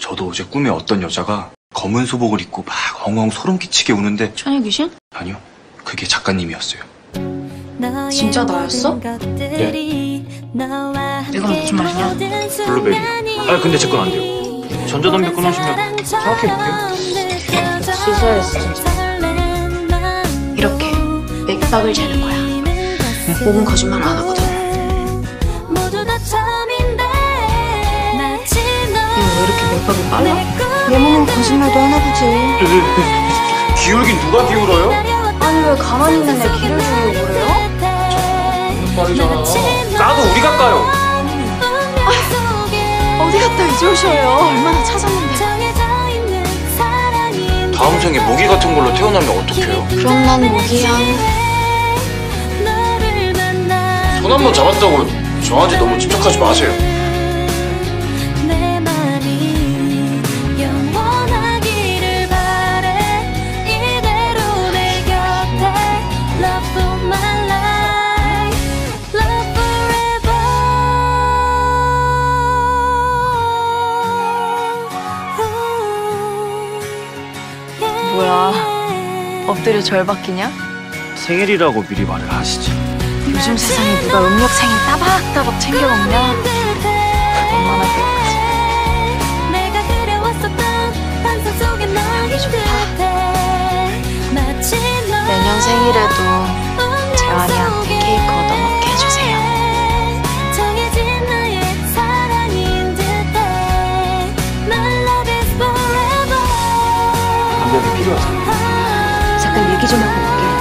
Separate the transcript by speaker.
Speaker 1: 저도 어제 꿈에 어떤 여자가 검은 소복을 입고 막 엉엉 소름 끼치게 우는데
Speaker 2: 천의 귀신?
Speaker 1: 아니요 그게 작가님이었어요.
Speaker 2: 진짜 나였어?
Speaker 1: 네.
Speaker 2: 이건 무슨 맛이냐?
Speaker 1: 블루베리. 아 근데 제 건 안 돼요. 전자담배 끊으시면 생각해볼게요
Speaker 2: 수사했어 이렇게 맥박을 재는 거야. 몸은 거짓말 안 하거든 왜 이렇게 맥박이 빨라?
Speaker 3: 얘 몸은 거짓말도 하나 보지.
Speaker 1: 기울긴 누가 기울어요?
Speaker 3: 아니 왜 가만히 있는 애 길을 주려고 그래요?
Speaker 1: 빠르잖아 나도 우리가 까요
Speaker 3: 어디 갔다 이제 오셔요? 얼마나 찾았는데.
Speaker 1: 다음 생에 모기 같은 걸로 태어나면 어떡해요?
Speaker 2: 그럼 난 모기야
Speaker 1: 손 한 번 잡았다고 저한테 너무 집착하지 마세요
Speaker 3: 엎드려 절박기냐?
Speaker 1: 생일이라고 미리 말을 하시지
Speaker 3: 요즘 세상에 누가 음력 생일 따박따박 챙겨 먹냐? 얼마나 기억하지?
Speaker 4: 내가 그려왔었던 환상 속에 너인 듯해 마치 너
Speaker 3: 내년 생일에도 재환이한테 케이크 얻어먹게 해주세요.
Speaker 1: 감정이 필요하세요 就能。